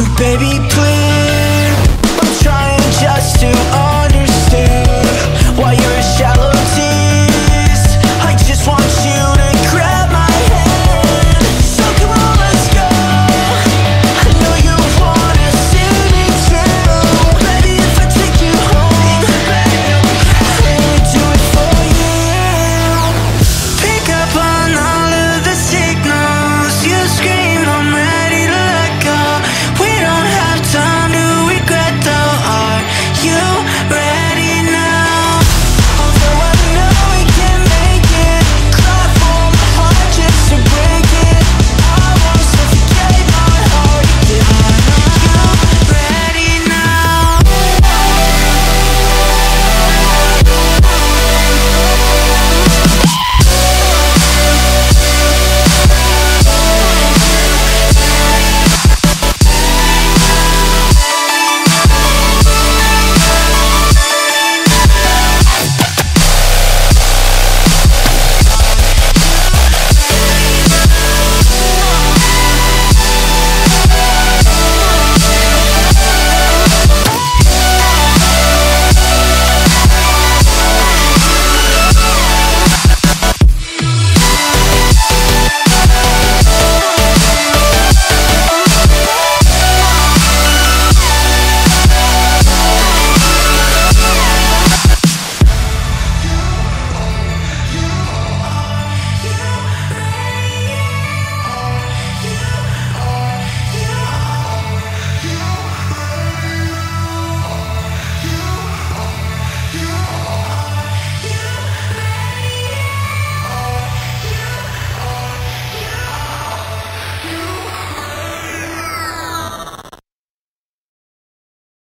Baby, please I'm trying just to